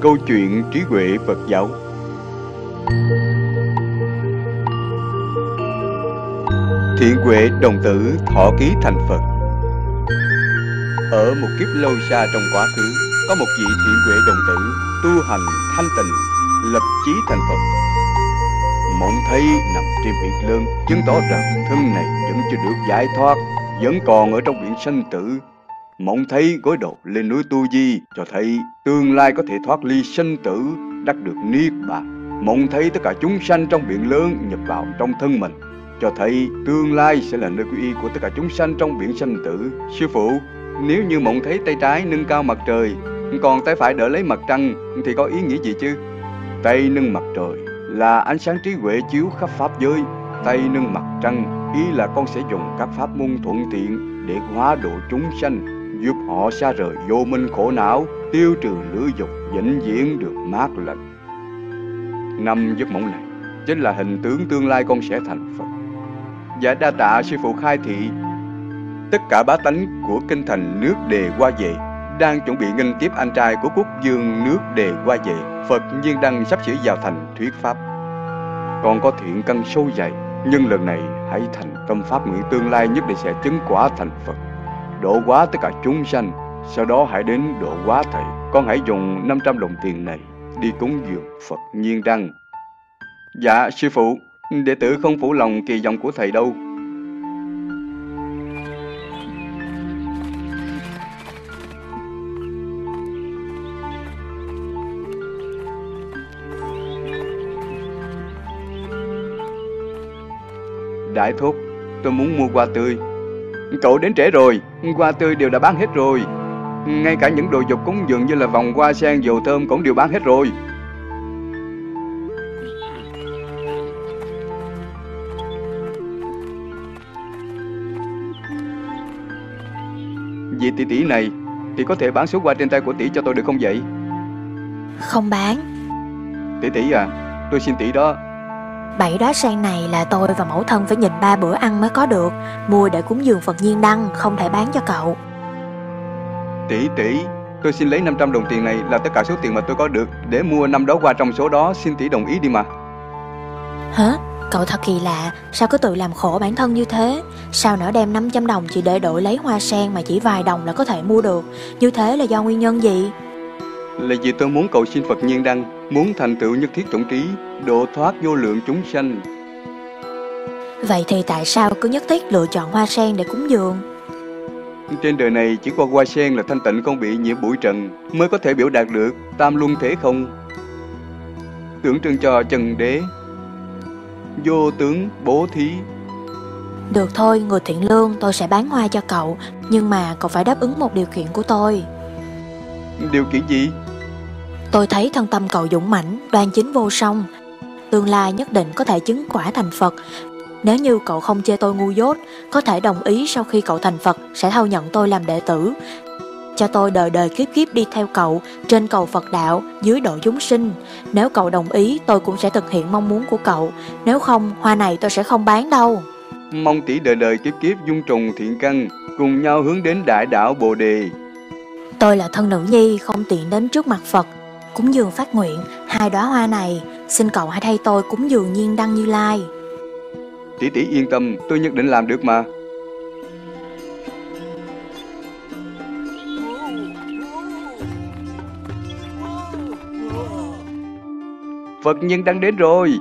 Câu chuyện trí huệ Phật giáo. Thiện huệ đồng tử thọ ký thành Phật. Ở một kiếp lâu xa trong quá khứ, Có một vị thiện huệ đồng tử Tu hành thanh tịnh, Lập chí thành Phật. Mộng thấy nằm trên biển lớn Chứng tỏ rằng thân này vẫn chưa được giải thoát, Vẫn còn ở trong biển sanh tử Mộng thấy gối đầu lên núi Tu Di Cho thấy tương lai có thể thoát ly sanh tử Đắc được Niết Bàn. Mộng thấy tất cả chúng sanh trong biển lớn nhập vào trong thân mình Cho thấy tương lai sẽ là nơi quy y của tất cả chúng sanh trong biển sanh tử. Sư phụ, nếu như mộng thấy tay trái nâng cao mặt trời Còn tay phải đỡ lấy mặt trăng Thì có ý nghĩa gì chứ? Tay nâng mặt trời là ánh sáng trí huệ chiếu khắp pháp giới. Tay nâng mặt trăng ý là con sẽ dùng các pháp môn thuận tiện để hóa độ chúng sanh giúp họ xa rời vô minh khổ não, tiêu trừ lưỡi dục, vĩnh viễn được mát lạnh. Năm giấc mộng này chính là hình tướng tương lai con sẽ thành phật. Và đa tạ sư phụ khai thị, tất cả bá tánh của kinh thành nước đề qua về đang chuẩn bị nghênh tiếp anh trai của quốc dương nước đề qua về phật nhiên đăng sắp sửa vào thành thuyết pháp. Còn có thiện căn sâu dày, nhưng lần này hãy thành tâm pháp nguyện tương lai nhất định sẽ chứng quả thành phật độ hóa tất cả chúng sanh, sau đó hãy đến độ hóa thầy. Con hãy dùng 500 đồng tiền này đi cúng dường Phật nhiên đăng. Dạ sư phụ, Đệ tử không phụ lòng kỳ vọng của thầy đâu. Đại thúc, Tôi muốn mua hoa tươi. Cậu đến trễ rồi. Hoa tươi đều đã bán hết rồi. Ngay cả những đồ dục cúng dường như là vòng hoa sen dầu thơm cũng đều bán hết rồi. Vì tỷ tỷ này Thì có thể bán số hoa trên tay của tỷ cho tôi được không vậy? Không bán. Tỷ tỷ à Tôi xin tỷ đó Bảy đóa sen này là tôi và mẫu thân phải nhìn ba bữa ăn mới có được. Mua để cúng dường Phật nhiên đăng Không thể bán cho cậu. Tỷ tỷ Tôi xin lấy 500 đồng tiền này là tất cả số tiền mà tôi có được Để mua năm đó hoa trong số đó. Xin tỷ đồng ý đi mà. Hả? Cậu thật kỳ lạ. Sao cứ tự làm khổ bản thân như thế? Sao nỡ đem 500 đồng chỉ để đổi lấy hoa sen Mà chỉ vài đồng là có thể mua được? Như thế là do nguyên nhân gì? Là vì tôi muốn cầu xin Phật nhiên đăng Muốn thành tựu nhất thiết tổng trí Độ thoát vô lượng chúng sanh. Vậy thì tại sao cứ nhất thiết lựa chọn hoa sen để cúng dường? Trên đời này chỉ có hoa sen là thanh tịnh không bị nhiễm bụi trần Mới có thể biểu đạt được tam luân thế không? Tưởng trưng cho trần đế. Vô tướng bố thí. Được thôi, người thiện lương tôi sẽ bán hoa cho cậu Nhưng mà cậu phải đáp ứng một điều kiện của tôi. Điều kiện gì? Tôi thấy thân tâm cậu dũng mãnh, đoan chính vô song Tương lai nhất định có thể chứng quả thành Phật. Nếu như cậu không chê tôi ngu dốt Có thể đồng ý sau khi cậu thành Phật Sẽ thâu nhận tôi làm đệ tử. Cho tôi đời đời kiếp kiếp đi theo cậu Trên cầu Phật đạo, dưới độ chúng sinh. Nếu cậu đồng ý tôi cũng sẽ thực hiện mong muốn của cậu. Nếu không, hoa này tôi sẽ không bán đâu. Mong tỷ đời đời kiếp kiếp dung trùng thiện căn Cùng nhau hướng đến đại đạo Bồ Đề. Tôi là thân nữ nhi không tiện đến trước mặt Phật Cúng dường phát nguyện Hai đóa hoa này Xin cậu hãy thay tôi cúng dường nhiên đăng như lai. Tỷ tỷ yên tâm, tôi nhất định làm được mà. Phật nhân đang đến rồi.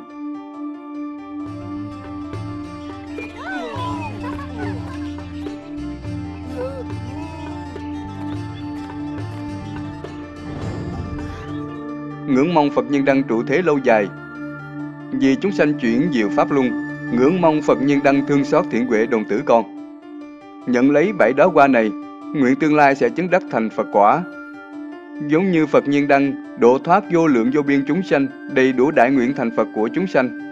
Ngưỡng mong Phật nhân đăng trụ thế lâu dài. Vì chúng sanh chuyển diệu Pháp Luân, Ngưỡng mong Phật nhân đăng thương xót thiện huệ đồng tử con. Nhận lấy bảy đó qua này, Nguyện tương lai sẽ chứng đắc thành Phật quả. Giống như Phật nhiên đăng, Độ thoát vô lượng vô biên chúng sanh, Đầy đủ đại nguyện thành Phật của chúng sanh.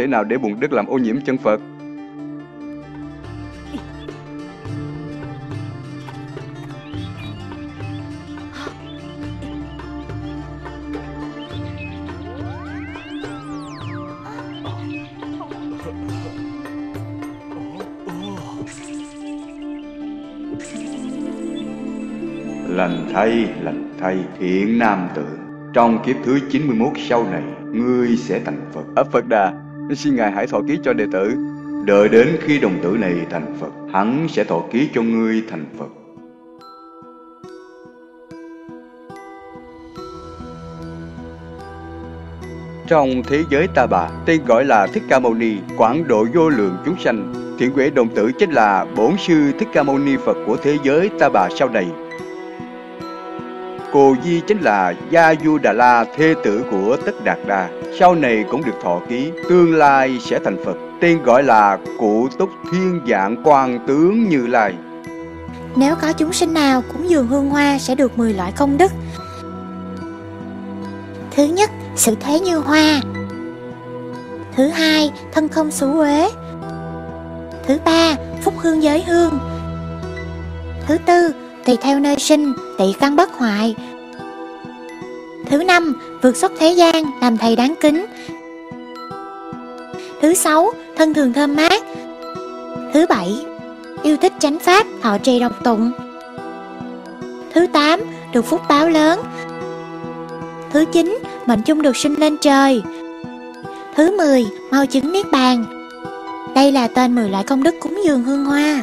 Thể nào để bùn đất làm ô nhiễm chân Phật. Lành thay, lành thay, thiện nam tử Trong kiếp thứ 91 sau này Ngươi sẽ thành Phật Ở Phật Đà Xin Ngài hãy thọ ký cho đệ tử Đợi đến khi đồng tử này thành Phật Hắn sẽ thọ ký cho ngươi thành Phật Trong thế giới ta bà, tên gọi là Thích Ca Mâu Ni, quảng độ vô lượng chúng sanh. Thiện quệ đồng tử chính là bổn sư Thích Ca Mâu Ni Phật của thế giới ta bà sau này. Cô Di chính là Gia Du Đà La thê tử của Tất Đạt Đà. sau này cũng được thọ ký, tương lai sẽ thành Phật. Tên gọi là Cụ Túc Thiên Dạng Quan Tướng Như Lai. Nếu có chúng sinh nào cũng dường hương hoa sẽ được 10 loại công đức. Thứ nhất, sự thế như hoa. Thứ hai, thân không xú uế. Thứ ba, phúc hương giới hương. Thứ tư, tùy theo nơi sinh, tỳ căn bất hoại. Thứ năm, vượt xuất thế gian, làm thầy đáng kính. Thứ sáu, thân thường thơm mát. Thứ bảy, yêu thích chánh pháp, thọ trì độc tụng. Thứ tám, được phúc báo lớn. Thứ chín, mệnh chung được sinh lên trời. Thứ mười, mau chứng niết bàn. Đây là tên 10 loại công đức cúng dường hương hoa.